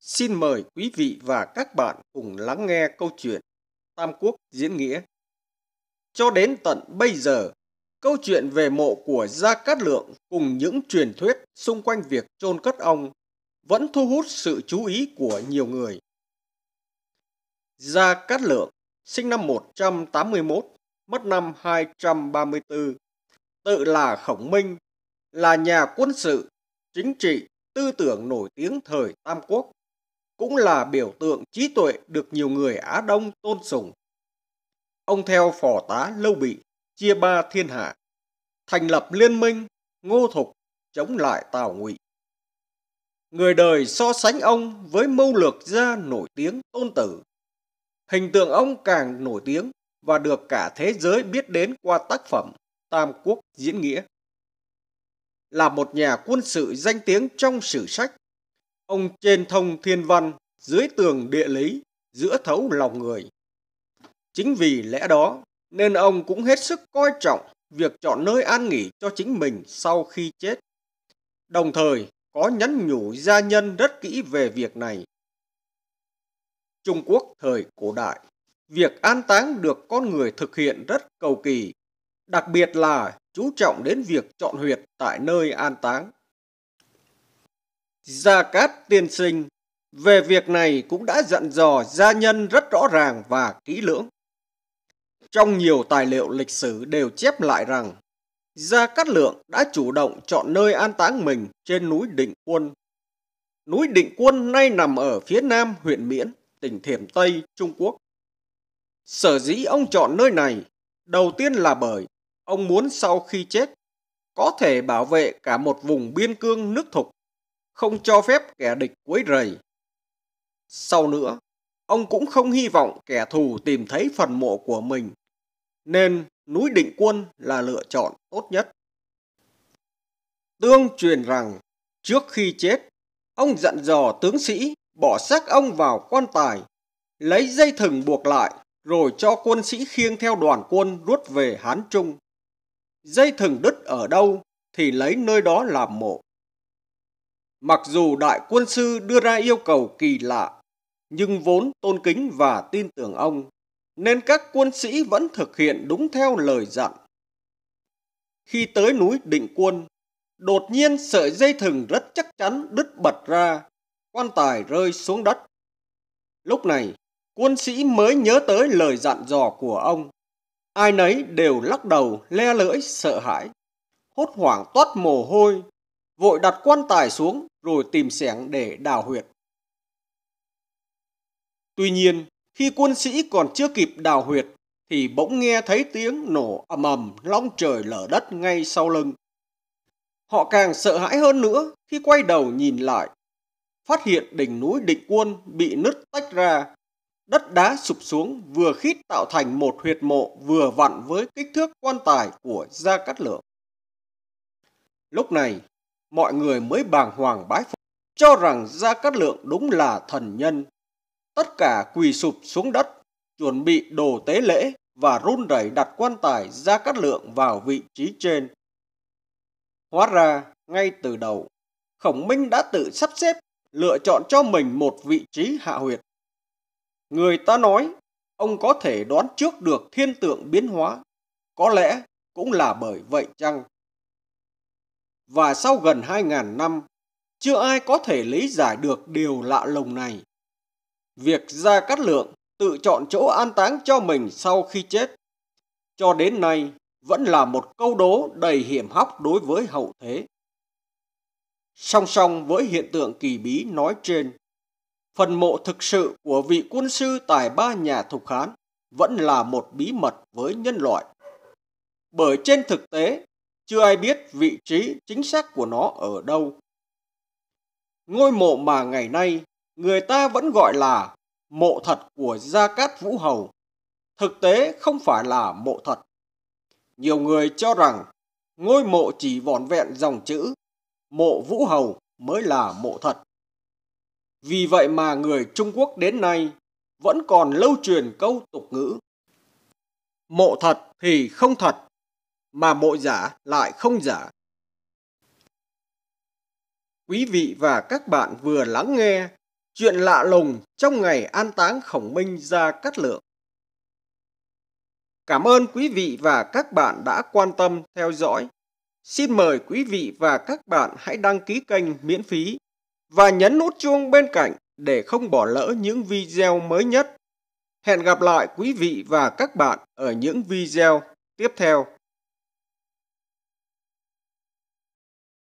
Xin mời quý vị và các bạn cùng lắng nghe câu chuyện Tam Quốc diễn nghĩa. Cho đến tận bây giờ, câu chuyện về mộ của Gia Cát Lượng cùng những truyền thuyết xung quanh việc chôn cất ông vẫn thu hút sự chú ý của nhiều người. Gia Cát Lượng, sinh năm 181, mất năm 234, tự là Khổng Minh, là nhà quân sự, chính trị, tư tưởng nổi tiếng thời Tam Quốc cũng là biểu tượng trí tuệ được nhiều người Á Đông tôn sùng. Ông theo phò tá Lâu Bị, chia ba thiên hạ, thành lập liên minh ngô thục chống lại Tào Ngụy. Người đời so sánh ông với mưu lược gia nổi tiếng tôn tử. Hình tượng ông càng nổi tiếng và được cả thế giới biết đến qua tác phẩm Tam Quốc Diễn Nghĩa. Là một nhà quân sự danh tiếng trong sử sách, Ông trên thông thiên văn, dưới tường địa lý, giữa thấu lòng người. Chính vì lẽ đó nên ông cũng hết sức coi trọng việc chọn nơi an nghỉ cho chính mình sau khi chết. Đồng thời có nhắn nhủ gia nhân rất kỹ về việc này. Trung Quốc thời cổ đại, việc an táng được con người thực hiện rất cầu kỳ, đặc biệt là chú trọng đến việc chọn huyệt tại nơi an táng. Gia Cát tiên sinh về việc này cũng đã dặn dò gia nhân rất rõ ràng và kỹ lưỡng. Trong nhiều tài liệu lịch sử đều chép lại rằng Gia Cát Lượng đã chủ động chọn nơi an táng mình trên núi Định Quân. Núi Định Quân nay nằm ở phía nam huyện Miễn, tỉnh Thiểm Tây, Trung Quốc. Sở dĩ ông chọn nơi này, đầu tiên là bởi ông muốn sau khi chết có thể bảo vệ cả một vùng biên cương nước thục không cho phép kẻ địch quấy rầy. Sau nữa, ông cũng không hy vọng kẻ thù tìm thấy phần mộ của mình, nên núi định quân là lựa chọn tốt nhất. Tương truyền rằng, trước khi chết, ông dặn dò tướng sĩ bỏ xác ông vào quan tài, lấy dây thừng buộc lại, rồi cho quân sĩ khiêng theo đoàn quân rút về Hán Trung. Dây thừng đứt ở đâu thì lấy nơi đó làm mộ. Mặc dù đại quân sư đưa ra yêu cầu kỳ lạ, nhưng vốn tôn kính và tin tưởng ông, nên các quân sĩ vẫn thực hiện đúng theo lời dặn. Khi tới núi định quân, đột nhiên sợi dây thừng rất chắc chắn đứt bật ra, quan tài rơi xuống đất. Lúc này, quân sĩ mới nhớ tới lời dặn dò của ông. Ai nấy đều lắc đầu le lưỡi sợ hãi, hốt hoảng toát mồ hôi, vội đặt quan tài xuống rồi tìm xẻng để đào huyệt. Tuy nhiên, khi quân sĩ còn chưa kịp đào huyệt, thì bỗng nghe thấy tiếng nổ ầm ầm long trời lở đất ngay sau lưng. Họ càng sợ hãi hơn nữa khi quay đầu nhìn lại, phát hiện đỉnh núi định quân bị nứt tách ra, đất đá sụp xuống vừa khít tạo thành một huyệt mộ vừa vặn với kích thước quan tài của Gia Cát Lượng. Lúc này, mọi người mới bàng hoàng bái phục, cho rằng Gia Cát Lượng đúng là thần nhân. Tất cả quỳ sụp xuống đất, chuẩn bị đồ tế lễ và run rẩy đặt quan tài Gia Cát Lượng vào vị trí trên. Hóa ra, ngay từ đầu, Khổng Minh đã tự sắp xếp, lựa chọn cho mình một vị trí hạ huyệt. Người ta nói, ông có thể đoán trước được thiên tượng biến hóa. Có lẽ cũng là bởi vậy chăng? Và sau gần 2.000 năm, chưa ai có thể lý giải được điều lạ lùng này. Việc Gia Cát Lượng tự chọn chỗ an táng cho mình sau khi chết, cho đến nay vẫn là một câu đố đầy hiểm hóc đối với hậu thế. Song song với hiện tượng kỳ bí nói trên, phần mộ thực sự của vị quân sư tài ba nhà Thục Hán vẫn là một bí mật với nhân loại. Bởi trên thực tế, chưa ai biết vị trí chính xác của nó ở đâu. Ngôi mộ mà ngày nay người ta vẫn gọi là mộ thật của Gia Cát Vũ Hầu, thực tế không phải là mộ thật. Nhiều người cho rằng ngôi mộ chỉ vỏn vẹn dòng chữ mộ Vũ Hầu mới là mộ thật. Vì vậy mà người Trung Quốc đến nay vẫn còn lâu truyền câu tục ngữ. Mộ thật thì không thật, mà mộ giả lại không giả. Quý vị và các bạn vừa lắng nghe Chuyện lạ lùng trong ngày an táng khổng minh ra cắt lượng. Cảm ơn quý vị và các bạn đã quan tâm theo dõi. Xin mời quý vị và các bạn hãy đăng ký kênh miễn phí và nhấn nút chuông bên cạnh để không bỏ lỡ những video mới nhất. Hẹn gặp lại quý vị và các bạn ở những video tiếp theo.